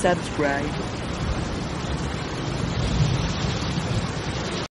subscribe.